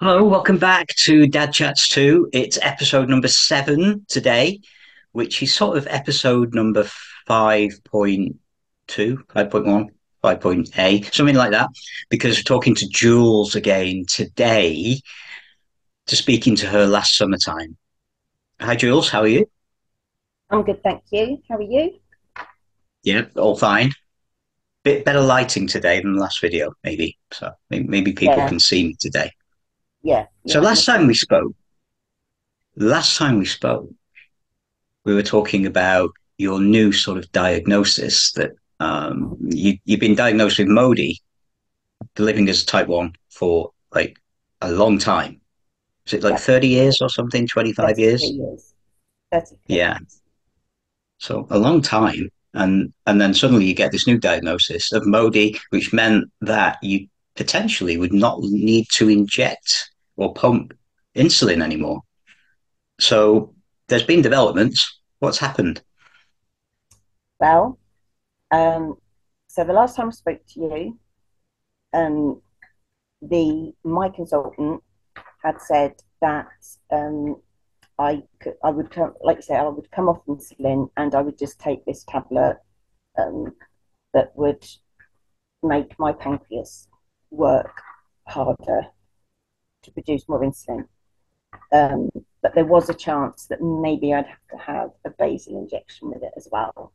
Hello, welcome back to Dad Chats to. It's episode number seven today, which is sort of episode number 5.2, 5.1, 5.A, something like that, because we're talking to Jules again today to speaking to her last summertime. Hi, Jules, how are you? I'm good, thank you. How are you? Yeah, all fine. Bit better lighting today than the last video, maybe. So maybe people Yeah, can see me today. Yeah, So last time we spoke, last time we spoke, we were talking about your new sort of diagnosis that um, you you've been diagnosed with MODY, living as type one for like a long time. Is it like Yeah, 30 years or something, 25 33 years? years. 33 Yeah. So a long time. And and then suddenly you get this new diagnosis of MODY, which meant that you potentially would not need to inject or pump insulin anymore. So there's been developments. What's happened? Well, um, so the last time I spoke to you, um, the my consultant had said that um, I could, I would come, like you say, I would come off insulin and I would just take this tablet um, that would make my pancreas work harder to produce more insulin. Um, but there was a chance that maybe I'd have to have a basal injection with it as well.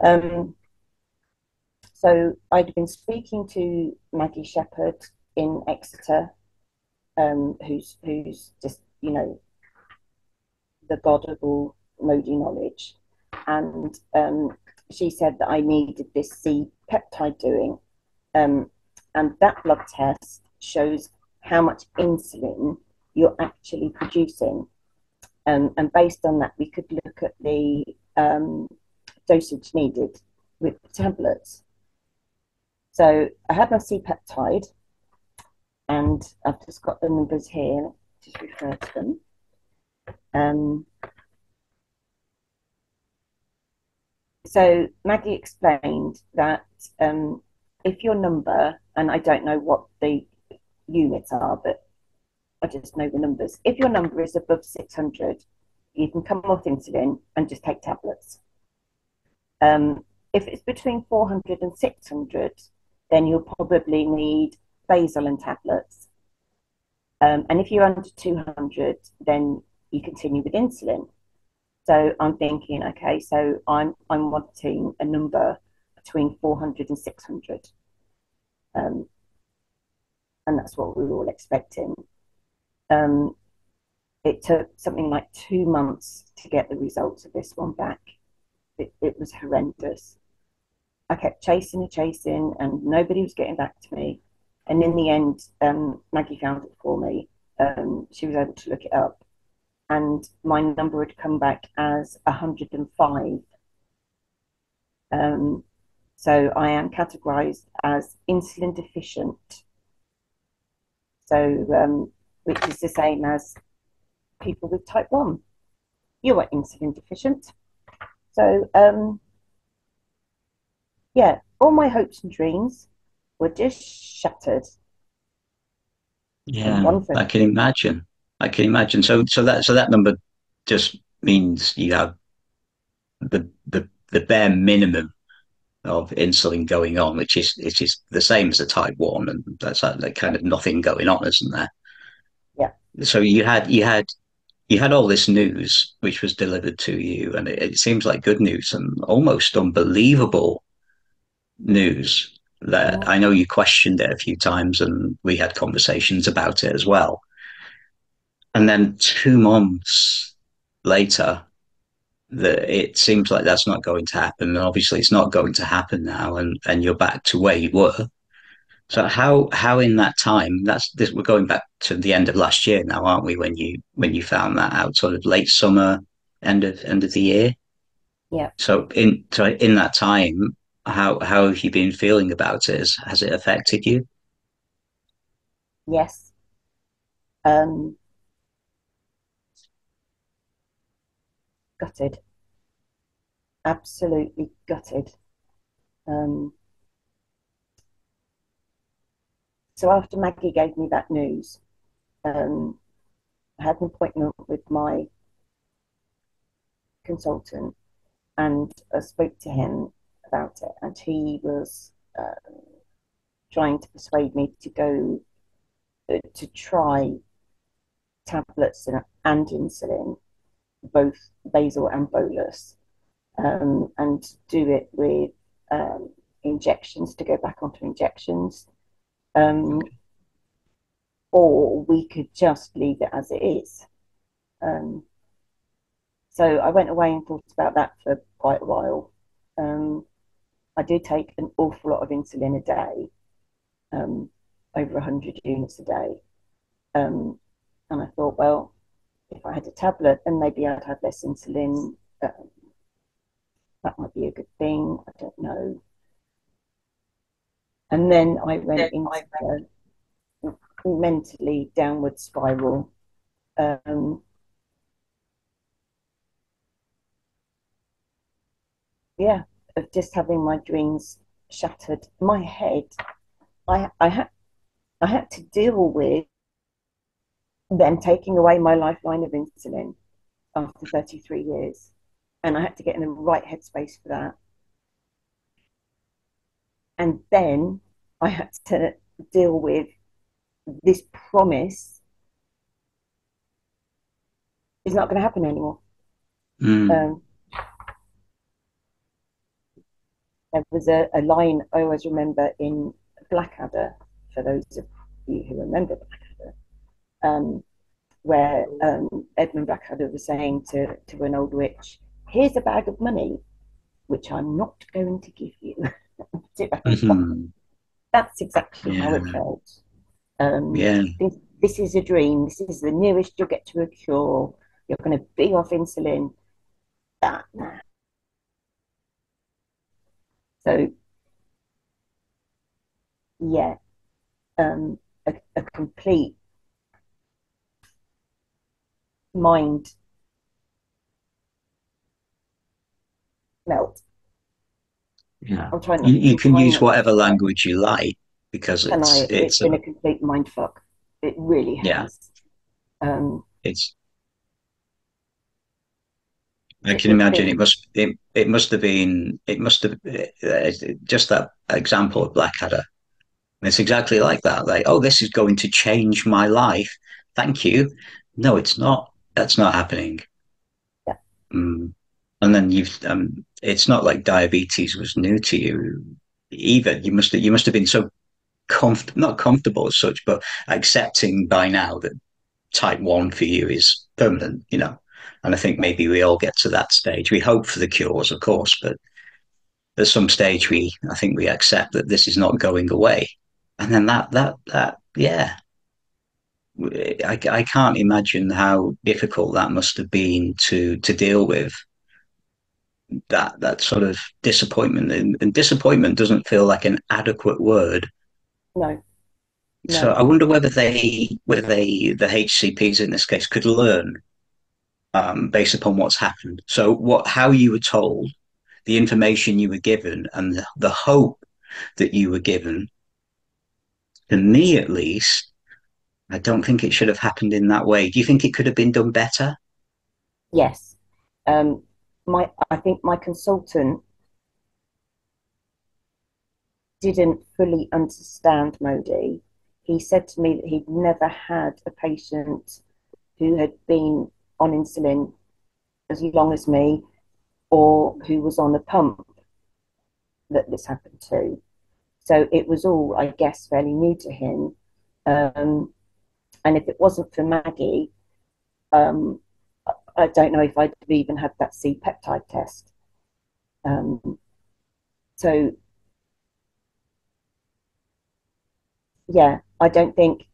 Um, so I'd been speaking to Maggie Shepherd in Exeter, um, who's who's just you know the god of all MODY knowledge, and um, she said that I needed this C peptide doing, um, and that blood test shows how much insulin you're actually producing, um, and based on that, we could look at the um, dosage needed with the tablets. So I had my C peptide, and I've just got the numbers here. Just refer to them. Um, so Maggie explained that um, if your number, and I don't know what the units are, but I just know the numbers. If your number is above 600, you can come off insulin and just take tablets. Um, if it's between 400 and 600, then you'll probably need basal and tablets. Um, and if you're under 200, then you continue with insulin. So I'm thinking, okay, so I'm I'm wanting a number between 400 and 600, um, and that's what we were all expecting. Um, it took something like two months to get the results of this one back. It, it was horrendous. I kept chasing and chasing, and nobody was getting back to me. And in the end, um, Maggie found it for me. Um, she was able to look it up, and my number had come back as 105. Um, so I am categorized as insulin deficient. So, um, which is the same as people with type 1. You are insulin deficient. So, um, yeah, all my hopes and dreams were just shattered Yeah, one I can imagine. I can imagine. So so that so that number just means you have the the the bare minimum of insulin going on, which is which is the same as a type one, and that's like, kind of nothing going on, isn't there? Yeah, So you had you had you had all this news which was delivered to you, and it, it seems like good news and almost unbelievable news that yeah, I know you questioned it a few times, and we had conversations about it as well. And then two months later, that it seems like that's not going to happen. And obviously, it's not going to happen now, and and you're back to where you were. So how how in that time that's this we're going back to the end of last year now, aren't we? When you when you found that out, sort of late summer, end of end of the year. yeah, So in so in that time, how how have you been feeling about it? Has, has it affected you? yes. Um, gutted, absolutely gutted. Um, so after Maggie gave me that news, um, I had an appointment with my consultant and I spoke to him about it, and he was uh, trying to persuade me to go uh, to try tablets and, and insulin, both basal and bolus, um, and do it with um, injections to go back onto injections. Um, or we could just leave it as it is. Um, so I went away and thought about that for quite a while. Um, I do take an awful lot of insulin a day, um, over 100 units a day. And I thought, well, if I had a tablet, then maybe I'd have less insulin. Um, that might be a good thing. I don't know. And then I went then into I went. a mentally downward spiral. Um, yeah, of just having my dreams shattered. My head, I I had I had to deal with them taking away my lifeline of insulin after 33 years. And I had to get in the right headspace for that. And then I had to deal with this promise is not going to happen anymore. Mm. Um, there was a, a line I always remember in Blackadder, for those of you who remember Blackadder, um, where um, Edmund Blackadder was saying to, to an old witch, Here's a bag of money, which I'm not going to give you. mm-hmm. That's exactly yeah. how it felt. Um, yeah. This, this, is a dream. This is the nearest you'll get to a cure. You're going to be off insulin. That, nah. So, yeah, um, a, a complete mind melt. Yeah, I'm trying. You, you can use whatever language you like because it's I, it's, it's been a, a, complete mind fuck. It really has. Yeah. Um, it's I can imagine it must it, it must have been it must have uh, just that example of Blackadder. It's exactly like that. Like, oh, this is going to change my life. Thank you. No, it's not. That's not happening. Yeah. Mm. And then you've um, it's not like diabetes was new to you either. You must have, you must have been so comf- not comfortable as such, but accepting by now that type one for you is permanent. You know. And I think maybe we all get to that stage. We hope for the cures, of course, but at some stage we I think we accept that this is not going away. And then that that that yeah. I, I can't imagine how difficult that must have been to to deal with that that sort of disappointment and, and disappointment doesn't feel like an adequate word no no. So I wonder whether they, whether they, the HCPs in this case, could learn um, based upon what's happened. So, what, how you were told, the information you were given, and the, the hope that you were given, to me at least, I don't think it should have happened in that way. Do you think it could have been done better? Yes. Um, my, I think my consultant didn't fully understand MODY. He said to me that he'd never had a patient who had been on insulin as long as me or who was on a pump that this happened to. So it was all, I guess, fairly new to him. Um, and if it wasn't for Maggie, um, I don't know if I'd even had that C peptide test. Um, so, yeah, I don't think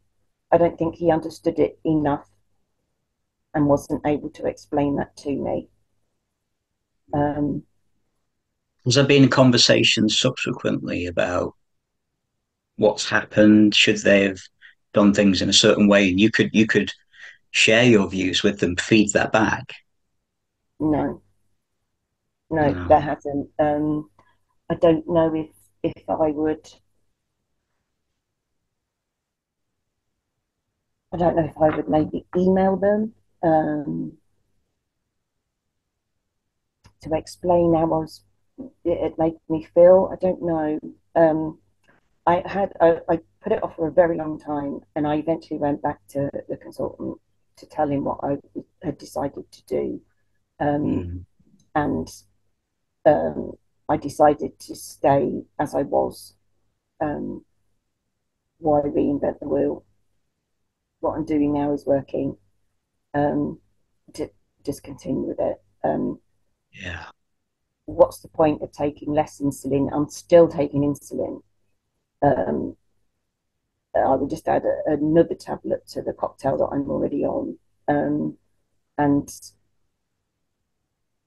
I don't think he understood it enough and wasn't able to explain that to me. Um, Has there been a conversation subsequently about what's happened? Should they have done things in a certain way? And you could you could share your views with them, feed that back. No, no, no. that hasn't. Um, I don't know if if I would I don't know if I would maybe email them um, to explain how I was, it, it made me feel. I don't know. Um, I had I, I, put it off for a very long time, and I eventually went back to the consultant to tell him what I had decided to do, um, mm. and um, I decided to stay as I was. Um, why reinvent the wheel? What I'm doing now is working. Um, to just continue with it. Um, yeah. What's the point of taking less insulin? I'm still taking insulin. Um, I would just add a, another tablet to the cocktail that I'm already on. Um, and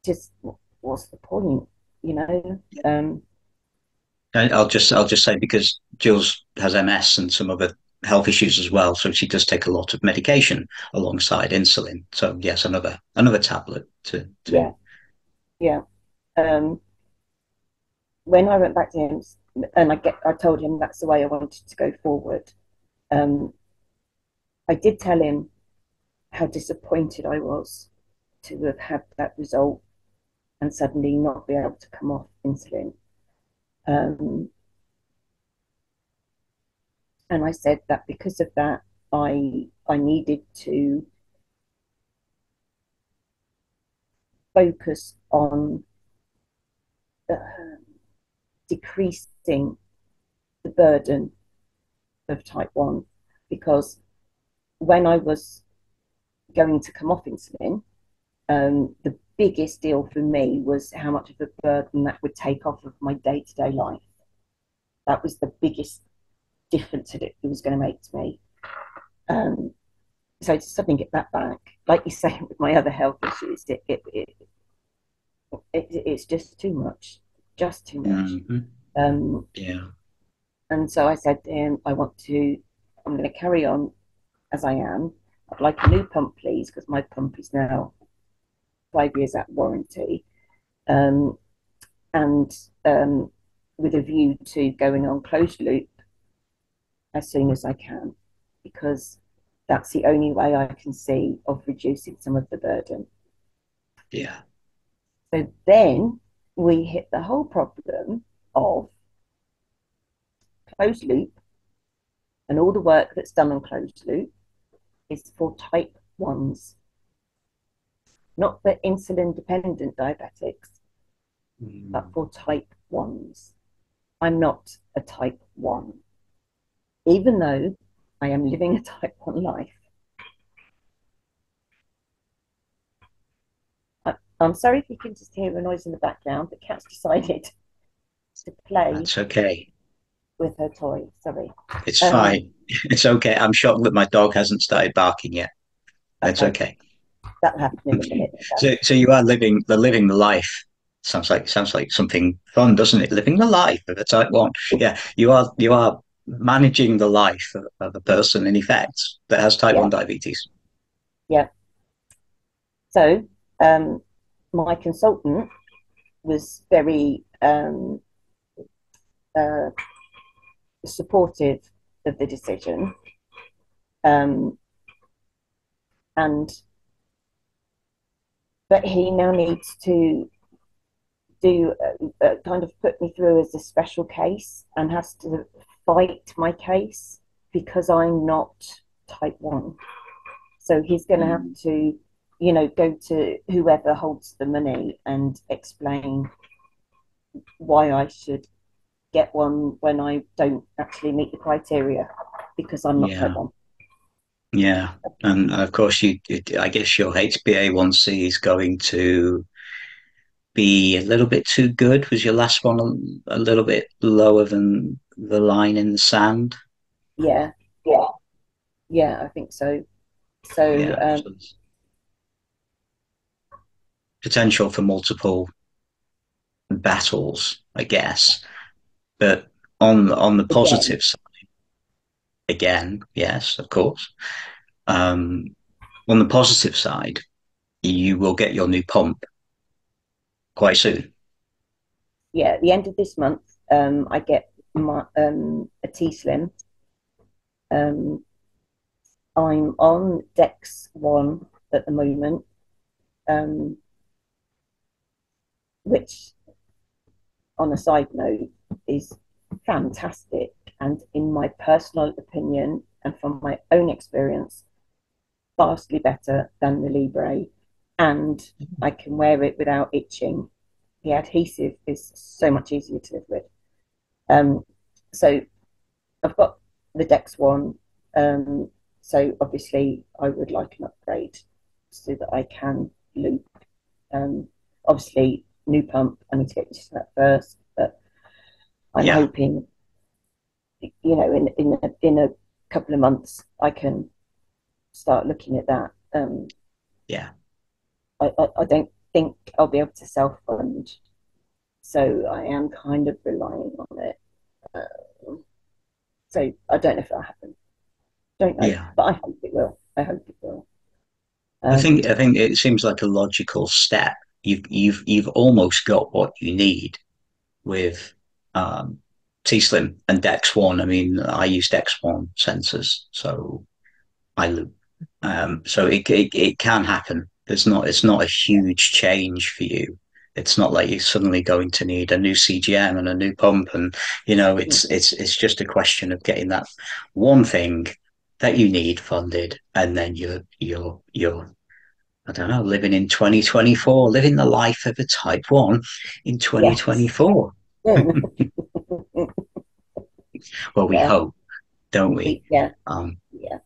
just what's the point, you know? Um, I'll just I'll just say because Jules has MS and some other health issues as well, so she does take a lot of medication alongside insulin. So yes, another another tablet to, to... yeah, yeah. Um, when I went back to him and I get I told him that's the way I wanted to go forward. Um, I did tell him how disappointed I was to have had that result and suddenly not be able to come off insulin. Um, and I said that because of that, I I needed to focus on uh, decreasing the burden of type 1 because when I was going to come off insulin, um, the biggest deal for me was how much of a burden that would take off of my day to day life. That was the biggest difference that it was going to make to me. Um, so to suddenly get that back, like you say with my other health issues, it, it, it, it it's just too much, just too much. Mm-hmm. Um, yeah. And so I said to him, I want to, I'm going to carry on as I am. I'd like a new pump, please, because my pump is now five years at warranty. Um, and um, with a view to going on closed loop as soon as I can, because that's the only way I can see of reducing some of the burden. Yeah. So then we hit the whole problem of closed loop and all the work that's done on closed loop is for type 1s, not for insulin dependent diabetics, mm. but for type 1s. I'm not a type 1 even though I am living a type 1 life. I, am sorry if you can just hear a noise in the background. The cat's decided to play. It's okay. With her toy. Sorry. It's um, fine. It's okay. I'm shocked that my dog hasn't started barking yet. That's okay. okay. That'll happen in a minute. So, so you are living the living the life. Sounds like sounds like something fun, doesn't it? Living the life of a type one. Yeah, you are you are managing the life of, of a person in effect that has type yeah. 1 diabetes. Yeah. So, um, my consultant was very um, uh, supportive of the decision. Um, and but he now needs to do uh, uh, kind of put me through as a special case and has to fight my case because I'm not type 1. So he's going to mm. have to, you know, go to whoever holds the money and explain why I should get one when I don't actually meet the criteria because I'm not yeah. 1. Yeah, and of course, you. I guess your HbA1c is going to be a little bit too good? Was your last one a, a little bit lower than the line in the sand? Yeah, yeah, yeah. I think so. So, yeah, um, so potential for multiple battles, I guess. But on on the positive again. side, again, yes, of course. Um, on the positive side, you will get your new pump quite soon. Yeah, at the end of this month, um, I get my, um, a T Slim. Um, I'm on Dex One at the moment, um, which, on a side note, is fantastic. And in my personal opinion, and from my own experience, vastly better than the Libre. And I can wear it without itching. The adhesive is so much easier to live with. Um, so I've got the Dex one. Um, so obviously, I would like an upgrade so that I can loop. Um, obviously, new pump. I need to get used to that first, but I'm yeah. hoping, you know, in in a, in a couple of months, I can start looking at that. Um, yeah, I, I, I don't think I'll be able to self fund, so I am kind of relying on it. Um, so I don't know if that happens. Don't know, yeah. but I hope it will. I hope it will. Um, I think I think it seems like a logical step. You've you've you've almost got what you need with um, T Slim and Dex One. I mean, I use Dex One sensors, so I loop. Um, so it, it it can happen. It's not it's not a huge change for you it's not like you're suddenly going to need a new CGM and a new pump, and you know, it's mm. it's it's just a question of getting that one thing that you need funded, and then you're you're you're I don't know, living in 2024, living the life of a Type One in 2024. Yes. well, we yeah. hope, don't we? Yeah. Um, yeah.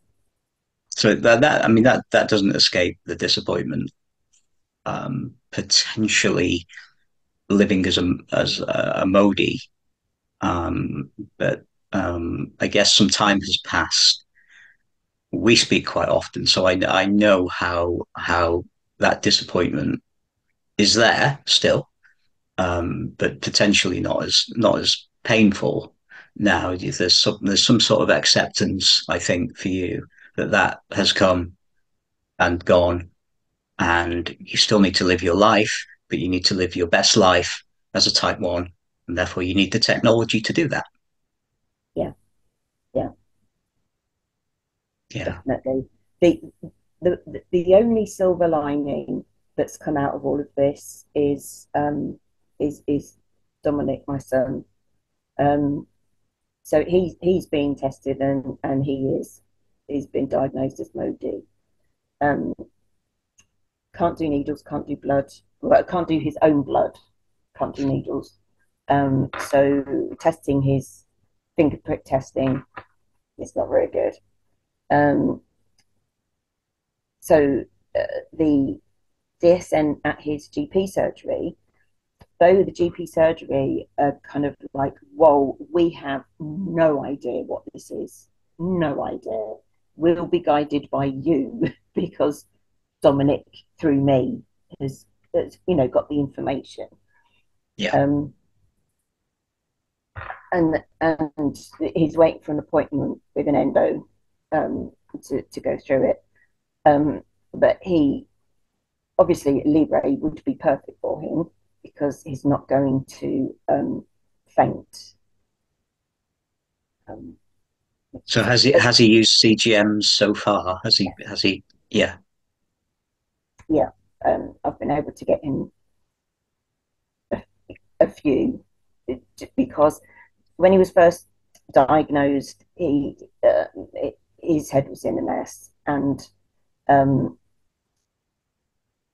So that that I mean that that doesn't escape the disappointment um, potentially living as a as a, a MODY, um, but um, I guess some time has passed. We speak quite often, so I I know how how that disappointment is there still, um, but potentially not as not as painful now. There's some there's some sort of acceptance, I think, for you that that has come and gone and you still need to live your life, but you need to live your best life as a type one, and therefore you need the technology to do that. Yeah, yeah, Definitely. The, the the only silver lining that's come out of all of this is um, is is Dominic, my son. Um, so he's he's being tested and and he is he's been diagnosed as MODY. Um, can't do needles, can't do blood, well, can't do his own blood, can't do needles. Um, so testing his finger prick testing is not very good. Um, so uh, the DSN at his GP surgery, though the GP surgery are kind of like, whoa, we have no idea what this is, no idea. We'll be guided by you because Dominic through me has, has you know got the information. Yeah. Um, and and he's waiting for an appointment with an endo um, to to go through it. Um, but he obviously Libre would be perfect for him because he's not going to um, faint. Um, so has he has he used CGMs so far? Has he has he yeah yeah, um, I've been able to get him a, a few because when he was first diagnosed, he uh, it, his head was in a mess, and um,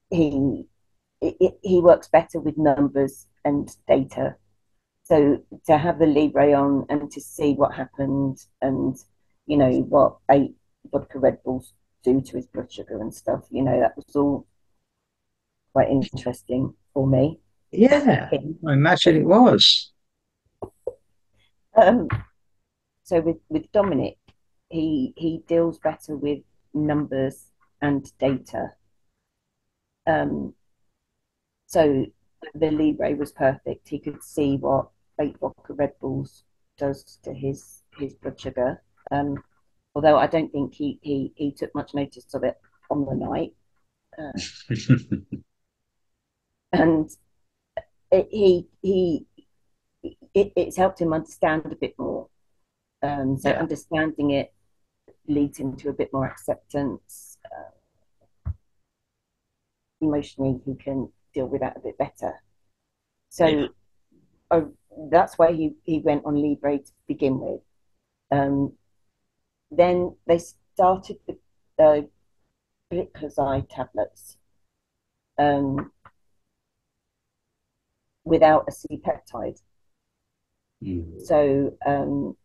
he he works better with numbers and data. So to have the Libre on and to see what happened, and you know what eight vodka Red Bulls do to his blood sugar and stuff. You know, that was all quite interesting for me. Yeah, I imagine it was. Um, so with with Dominic, he he deals better with numbers and data. Um, so the Libre was perfect. He could see what eight vodka Red Bulls does to his his blood sugar. Um, although I don't think he, he, he took much notice of it on the night. Uh, and it, he he it, it's helped him understand a bit more. Um, so yeah. understanding it leads him to a bit more acceptance. Uh, emotionally, he can deal with that a bit better. So yeah. uh, that's why he, he went on Libre to begin with. Um, then they started the uh, gliclazide tablets um, without a C peptide. Mm. So um,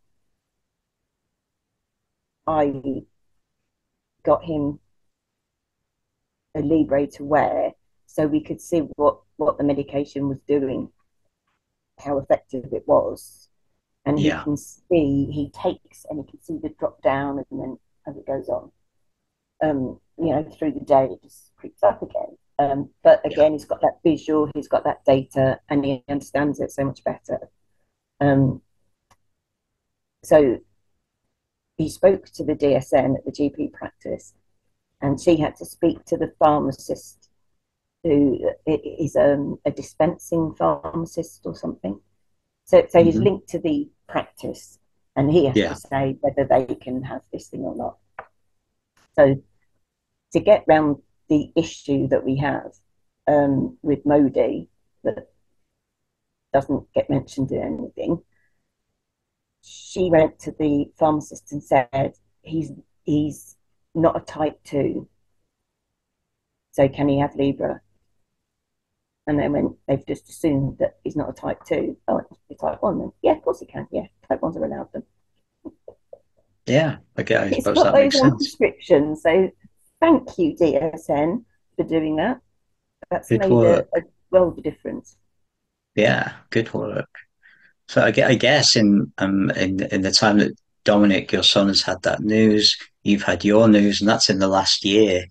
I got him a Libre to wear so we could see what, what the medication was doing, how effective it was. And yeah. he can see, he takes and he can see the drop down and then as it goes on. Um, you know, through the day it just creeps up again. Um, but again, yeah. he's got that visual, he's got that data, and he understands it so much better. Um, so he spoke to the DSN at the GP practice, and she had to speak to the pharmacist, who is um, a dispensing pharmacist or something. So, so mm-hmm. he's linked to the practice, and he has yeah. to say whether they can have this thing or not. So, to get round the issue that we have um, with MODY that doesn't get mentioned in anything, she went to the pharmacist and said he's he's not a type two. So can he have Libre? And then when they've just assumed that he's not a type two, oh, it must be type one then. Yeah, of course he can. Yeah, type ones are allowed them. Yeah, okay, I it's got those on prescription. So thank you, DSN, for doing that. That's good made a, a world of difference. Yeah, good work. So I, I guess in um in in the time that Dominic, your son, has had that news, you've had your news, and that's in the last year.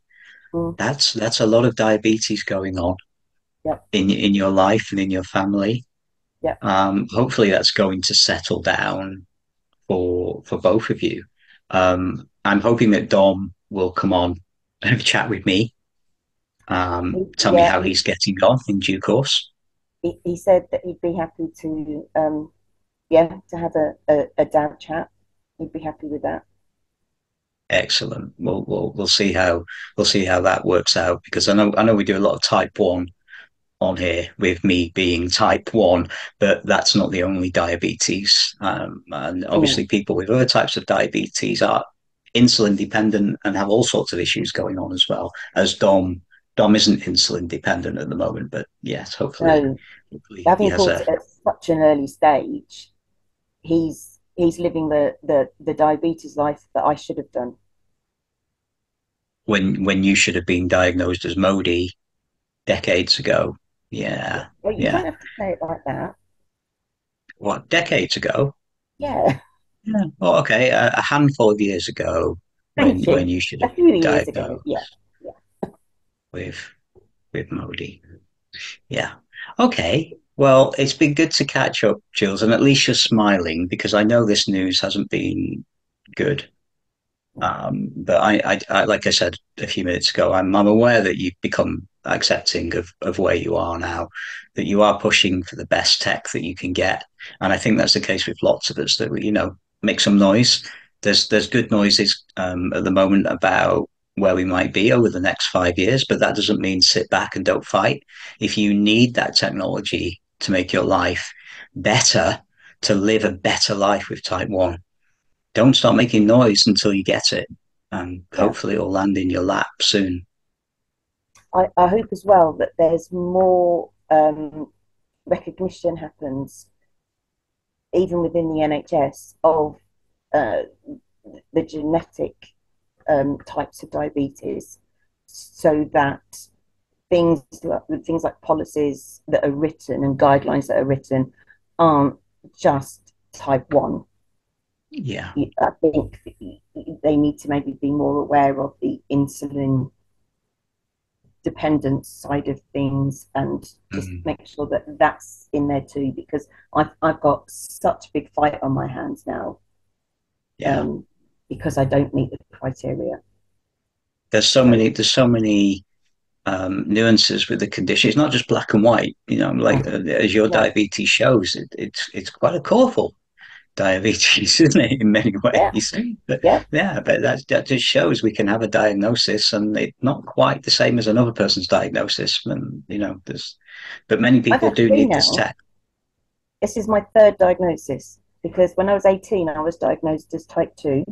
Mm. That's that's a lot of diabetes going on yep. in in your life and in your family. Yeah. Um, hopefully, that's going to settle down for for both of you. Um, I'm hoping that Dom will come on and chat with me. Um, tell yeah. me how he's getting on in due course he, he said that he'd be happy to, um, yeah, to have a, a, a dad chat. He'd be happy with that. Excellent. We'll, we'll we'll see how we'll see how that works out because I know I know we do a lot of type one on here with me being type 1 but that's not the only diabetes um, and obviously mm. people with other types of diabetes are insulin dependent and have all sorts of issues going on as well as dom Dom isn't insulin dependent at the moment, but yes, hopefully. No, hopefully having caught a... at such an early stage, he's he's living the, the, the diabetes life that I should have done. When when you should have been diagnosed as MODY decades ago. Yeah. Well, you yeah. don't have to say it like that. What, decades ago? Yeah. Yeah. Oh, okay. A, a handful of years ago when, you. when you should have diagnosed. Yeah with with MODY. Yeah. Okay. Well, it's been good to catch up, Jules, and at least you're smiling because I know this news hasn't been good. Um, but I, I, I, like I said a few minutes ago, I'm, I'm aware that you've become accepting of, of where you are now, that you are pushing for the best tech that you can get. And I think that's the case with lots of us that, we, you know, make some noise. There's, there's good noises um, at the moment about where we might be over the next five years, but that doesn't mean sit back and don't fight. If you need that technology to make your life better, to live a better life with type one, don't start making noise until you get it. And hopefully it'll land in your lap soon. I, I hope as well that there's more um, recognition happens, even within the NHS, of uh, the genetic um, types of diabetes so that things like, things like policies that are written and guidelines that are written aren't just type 1 yeah i think they need to maybe be more aware of the insulin dependent side of things and just mm. make sure that that's in there too because I've, I've got such a big fight on my hands now yeah. Um, because I don't meet the criteria. There's so many. There's so many um, nuances with the condition. It's not just black and white. You know, like uh, as your yeah. diabetes shows, it, it's it's quite a colourful diabetes, isn't it? In many ways. Yeah. But Yeah. yeah, but that, that just shows we can have a diagnosis and it's not quite the same as another person's diagnosis. And, you know, there's, but many people do need this test. This is my third diagnosis because when I was 18, I was diagnosed as type 2.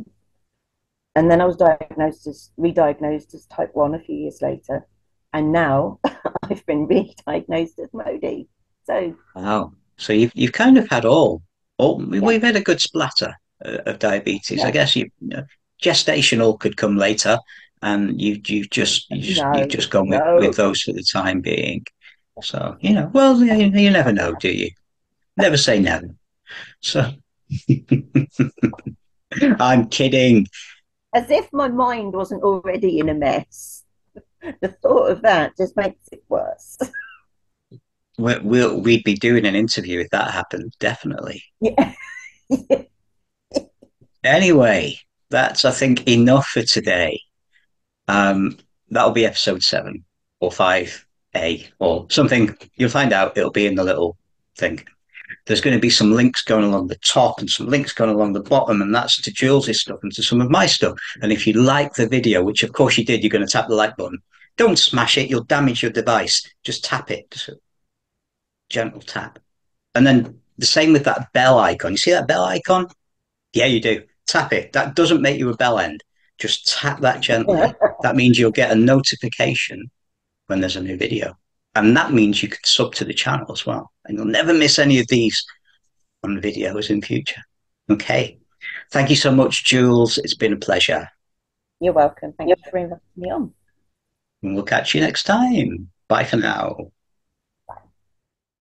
And then I was diagnosed as, re-diagnosed as type 1 a few years later. And now I've been re-diagnosed as MODY. So, wow. So you've, you've kind of had all, all yeah. we've had a good splatter uh, of diabetes. Yeah. I guess you, you know, gestational could come later and you, you just, you just, no, you've just gone no. with, with those for the time being. So, you know, well, you, you never know, do you? Never say never. So, I'm kidding. As if my mind wasn't already in a mess. The thought of that just makes it worse. We'll, we'll we'd be doing an interview if that happened, definitely. Yeah. anyway, that's I think enough for today. Um, that'll be episode seven or five A or something. You'll find out. It'll be in the little thing there's going to be some links going along the top and some links going along the bottom, and that's to Jules's stuff and to some of my stuff. And if you like the video, which of course you did, you're going to tap the like button. Don't smash it; you'll damage your device. Just tap it, Just gentle tap, and then the same with that bell icon. You see that bell icon? Yeah, you do. Tap it. That doesn't make you a bell end. Just tap that gently. that means you'll get a notification when there's a new video. And that means you can sub to the channel as well. And you'll never miss any of these on videos in future. Okay. Thank you so much, Jules. It's been a pleasure. You're welcome. Thank you for inviting me on. And we'll catch you next time. Bye for now.